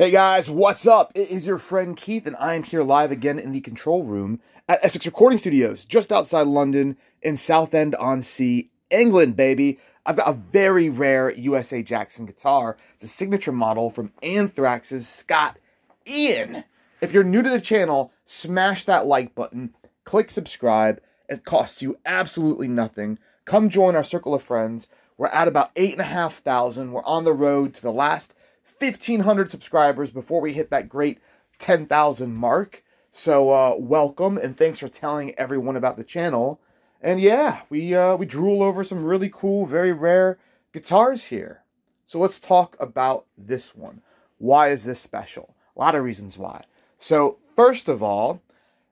Hey guys, what's up? It is your friend Keith, and I am here live again in the control room at Essex Recording Studios, just outside London in Southend on Sea, England, baby. I've got a very rare USA Jackson guitar. It's a signature model from Anthrax's Scott Ian. If you're new to the channel, smash that like button, click subscribe. It costs you absolutely nothing. Come join our circle of friends. We're at about 8,500. We're on the road to the last 1,500 subscribers before we hit that great 10,000 mark. So uh, welcome and thanks for telling everyone about the channel. And yeah, we uh, we drool over some really cool, very rare guitars here. So let's talk about this one. Why is this special? A lot of reasons why. So first of all,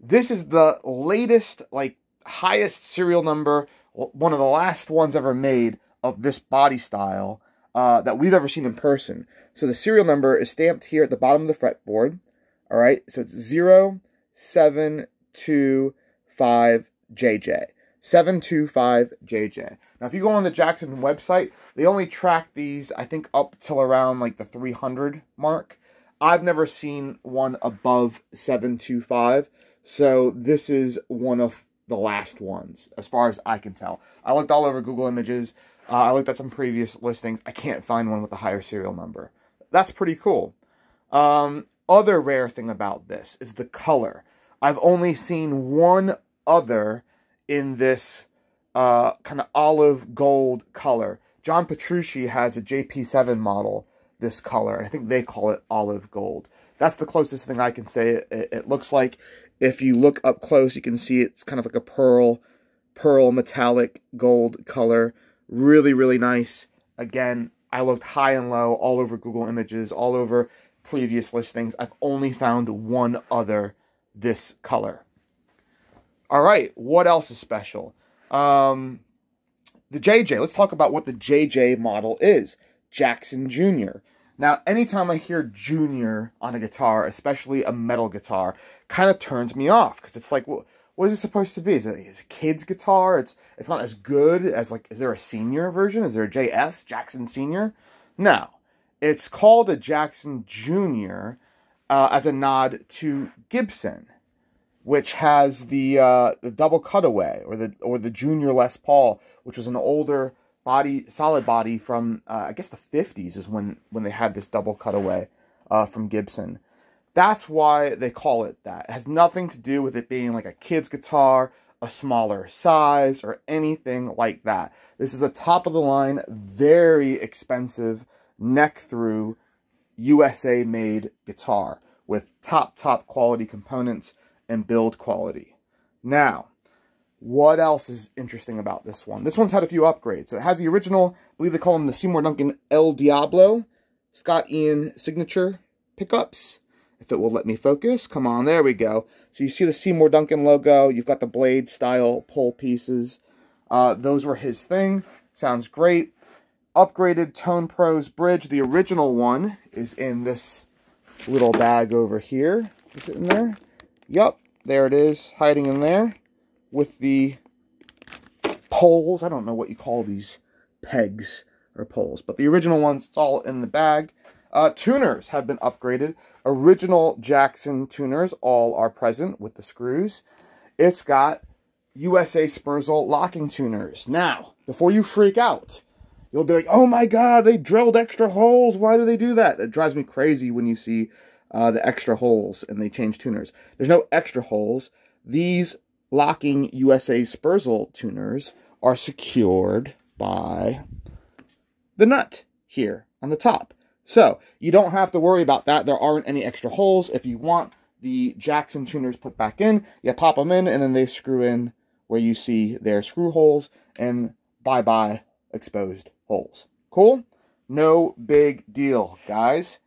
this is the latest, like highest serial number, one of the last ones ever made of this body style uh, that we've ever seen in person. So the serial number is stamped here at the bottom of the fretboard. All right, so it's 0725JJ. 725JJ. Now, if you go on the Jackson website, they only track these, I think, up till around like the 300 mark. I've never seen one above 725, so this is one of the last ones, as far as I can tell. I looked all over Google Images. Uh, I looked at some previous listings. I can't find one with a higher serial number. That's pretty cool. Um, other rare thing about this is the color. I've only seen one other in this uh, kind of olive gold color. John Petrucci has a JP7 model this color. I think they call it olive gold. That's the closest thing I can say it, it, it looks like. If you look up close, you can see it's kind of like a pearl, pearl metallic gold color. Really, really nice. Again, I looked high and low all over Google Images, all over previous listings. I've only found one other this color. All right, what else is special? Um, the JJ. Let's talk about what the JJ model is. Jackson Jr. Now, anytime I hear Junior on a guitar, especially a metal guitar, kind of turns me off because it's like, well, what is it supposed to be? Is it a kid's guitar? It's it's not as good as like. Is there a senior version? Is there a JS Jackson Senior? No, it's called a Jackson Junior uh, as a nod to Gibson, which has the uh, the double cutaway or the or the Junior Les Paul, which was an older body solid body from uh, I guess the 50s is when when they had this double cutaway uh, from Gibson. That's why they call it that. It has nothing to do with it being like a kid's guitar, a smaller size, or anything like that. This is a top of the line, very expensive, neck through, USA made guitar with top, top quality components and build quality. Now, what else is interesting about this one? This one's had a few upgrades. So it has the original, I believe they call them the Seymour Duncan El Diablo, Scott Ian signature pickups if it will let me focus. Come on, there we go. So you see the Seymour Duncan logo. You've got the blade style pole pieces. Uh, those were his thing. Sounds great. Upgraded Tone Pros bridge. The original one is in this little bag over here. Is it in there? Yup, there it is, hiding in there with the poles. I don't know what you call these pegs or poles, but the original one's all in the bag. Uh, tuners have been upgraded. Original Jackson tuners all are present with the screws. It's got USA Sperzel locking tuners. Now, before you freak out, you'll be like, oh my god, they drilled extra holes. Why do they do that? It drives me crazy when you see uh, the extra holes and they change tuners. There's no extra holes. These locking USA Sperzel tuners are secured by the nut here on the top. So you don't have to worry about that. There aren't any extra holes. If you want the Jackson tuners put back in, you pop them in and then they screw in where you see their screw holes and bye-bye exposed holes. Cool? No big deal, guys.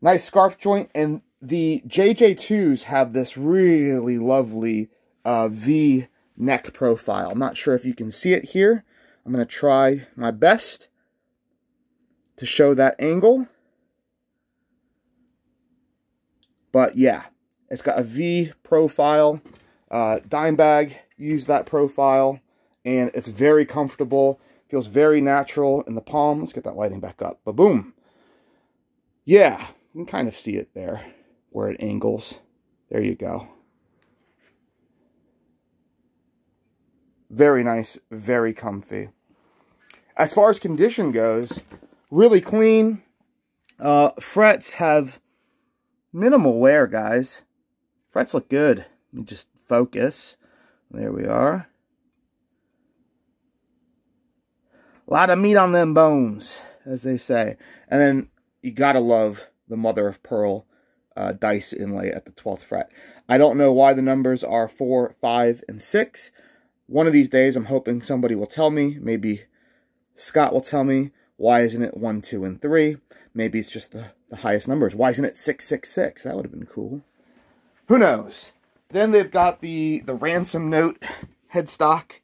Nice scarf joint and the JJ2s have this really lovely uh, V neck profile. I'm not sure if you can see it here. I'm going to try my best to show that angle. But yeah, it's got a V profile. Uh, Dimebag used that profile, and it's very comfortable. Feels very natural in the palm. Let's get that lighting back up. But boom. Yeah, You can kind of see it there where it angles. There you go. Very nice, very comfy. As far as condition goes, really clean. Uh, frets have minimal wear, guys. Frets look good. Let me just focus. There we are. A lot of meat on them bones, as they say. And then you gotta love the mother of pearl uh, dice inlay at the 12th fret. I don't know why the numbers are 4, 5, and 6. One of these days, I'm hoping somebody will tell me. Maybe Scott will tell me. Why isn't it 1, 2, and 3? Maybe it's just the, the highest numbers. Why isn't it 666? That would have been cool. Who knows? Then they've got the, the ransom note headstock.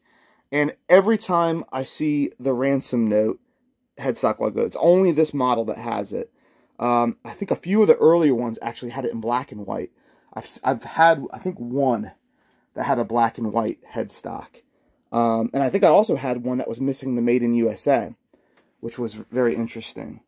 And every time I see the ransom note headstock logo, it's only this model that has it. Um, I think a few of the earlier ones actually had it in black and white. I've, I've had, I think, one that had a black and white headstock. Um, and I think I also had one that was missing the Made in USA, which was very interesting.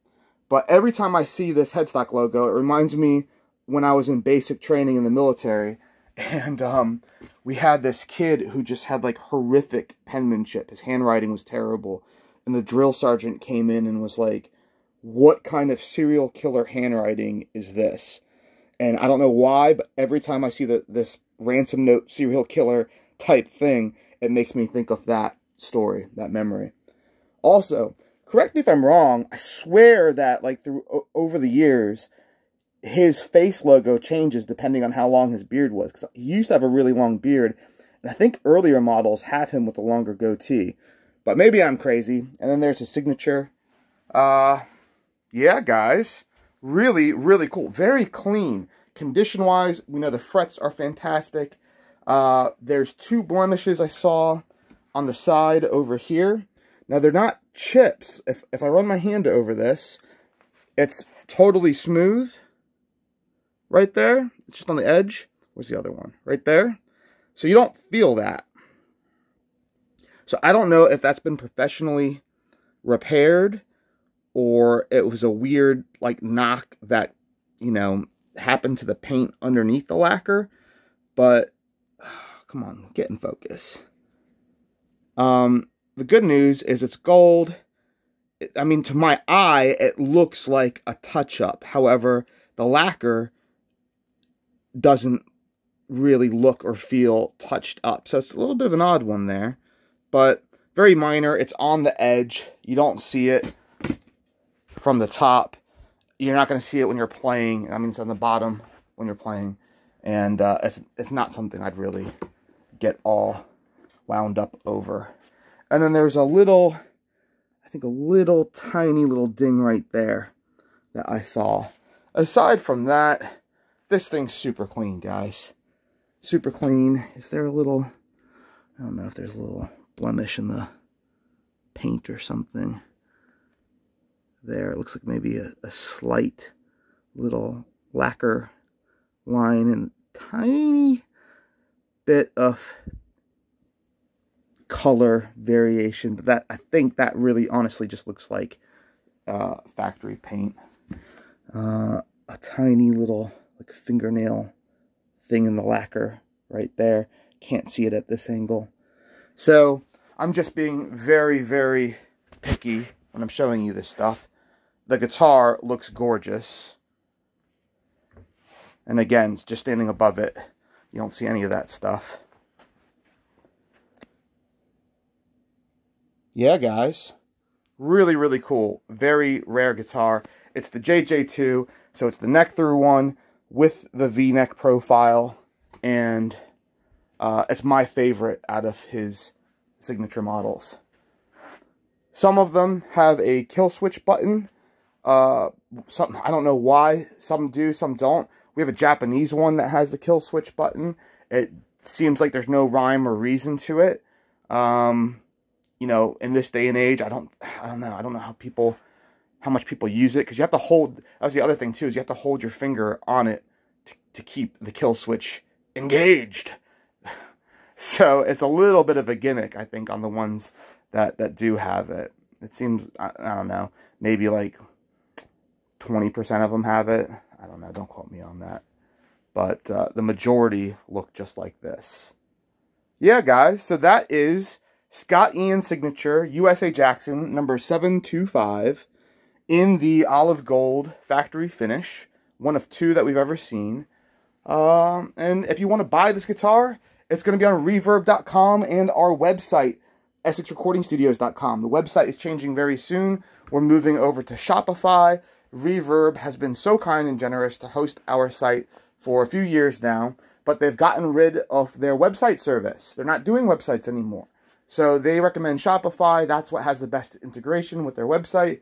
But every time I see this headstock logo, it reminds me when I was in basic training in the military. And um, we had this kid who just had like horrific penmanship. His handwriting was terrible. And the drill sergeant came in and was like, what kind of serial killer handwriting is this? And I don't know why, but every time I see the, this ransom note serial killer type thing, it makes me think of that story, that memory. Also, correct me if I'm wrong, I swear that like through over the years, his face logo changes depending on how long his beard was. Because he used to have a really long beard, and I think earlier models have him with a longer goatee. But maybe I'm crazy. And then there's his signature. Uh, yeah, guys, really, really cool. Very clean. Condition-wise, we know the frets are fantastic. Uh, there's two blemishes I saw on the side over here. Now, they're not chips. If, if I run my hand over this, it's totally smooth. Right there. It's just on the edge. Where's the other one? Right there. So you don't feel that. So I don't know if that's been professionally repaired or it was a weird like knock that you know happened to the paint underneath the lacquer but oh, come on get in focus um the good news is it's gold i mean to my eye it looks like a touch up however the lacquer doesn't really look or feel touched up so it's a little bit of an odd one there but very minor it's on the edge you don't see it from the top. You're not going to see it when you're playing. I mean, it's on the bottom when you're playing. And uh, it's, it's not something I'd really get all wound up over. And then there's a little, I think a little tiny little ding right there that I saw. Aside from that, this thing's super clean, guys. Super clean. Is there a little, I don't know if there's a little blemish in the paint or something there. It looks like maybe a, a slight little lacquer line and tiny bit of color variation. But that I think that really honestly just looks like uh, factory paint. Uh, a tiny little like fingernail thing in the lacquer right there. Can't see it at this angle. So I'm just being very, very picky when I'm showing you this stuff. The guitar looks gorgeous. And again, just standing above it, you don't see any of that stuff. Yeah, guys. Really, really cool. Very rare guitar. It's the JJ2, so it's the neck through one with the V-neck profile. And uh, it's my favorite out of his signature models. Some of them have a kill switch button uh, some I don't know why some do, some don't. We have a Japanese one that has the kill switch button. It seems like there's no rhyme or reason to it. Um, you know, in this day and age, I don't, I don't know. I don't know how people, how much people use it because you have to hold. That was the other thing too is you have to hold your finger on it to, to keep the kill switch engaged. so it's a little bit of a gimmick, I think, on the ones that that do have it. It seems, I, I don't know, maybe like 20% of them have it. I don't know. Don't quote me on that. But uh, the majority look just like this. Yeah, guys. So that is Scott Ian signature USA Jackson number 725 in the olive gold factory finish. One of two that we've ever seen. Um, and if you want to buy this guitar, it's going to be on reverb.com and our website, EssexRecordingStudios.com. The website is changing very soon. We're moving over to Shopify. Reverb has been so kind and generous to host our site for a few years now, but they've gotten rid of their website service. They're not doing websites anymore. So they recommend Shopify. That's what has the best integration with their website.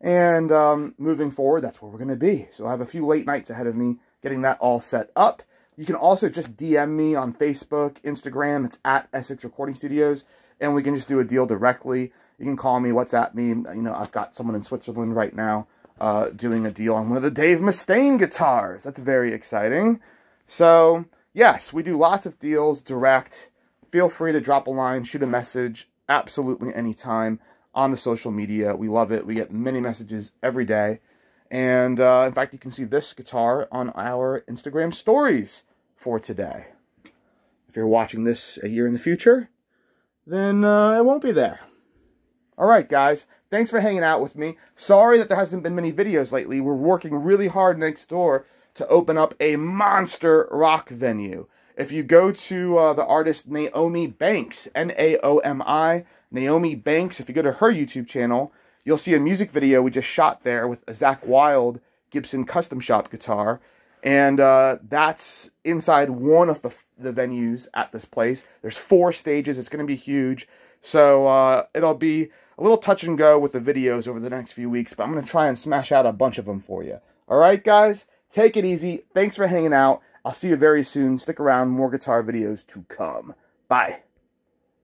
And um, moving forward, that's where we're going to be. So I have a few late nights ahead of me getting that all set up. You can also just DM me on Facebook, Instagram. It's at Essex Recording Studios. And we can just do a deal directly. You can call me, WhatsApp me. You know, I've got someone in Switzerland right now uh, doing a deal on one of the Dave Mustaine guitars. That's very exciting. So, yes, we do lots of deals direct. Feel free to drop a line, shoot a message, absolutely anytime on the social media. We love it. We get many messages every day. And uh, in fact, you can see this guitar on our Instagram stories for today. If you're watching this a year in the future, then uh, it won't be there. All right, guys. Thanks for hanging out with me. Sorry that there hasn't been many videos lately. We're working really hard next door to open up a monster rock venue. If you go to uh, the artist Naomi Banks, N-A-O-M-I, Naomi Banks, if you go to her YouTube channel, you'll see a music video we just shot there with a Zakk Wylde Gibson Custom Shop guitar. And uh, that's inside one of the, the venues at this place. There's four stages. It's going to be huge. So uh, it'll be a little touch and go with the videos over the next few weeks, but I'm going to try and smash out a bunch of them for you. All right, guys? Take it easy. Thanks for hanging out. I'll see you very soon. Stick around. More guitar videos to come. Bye.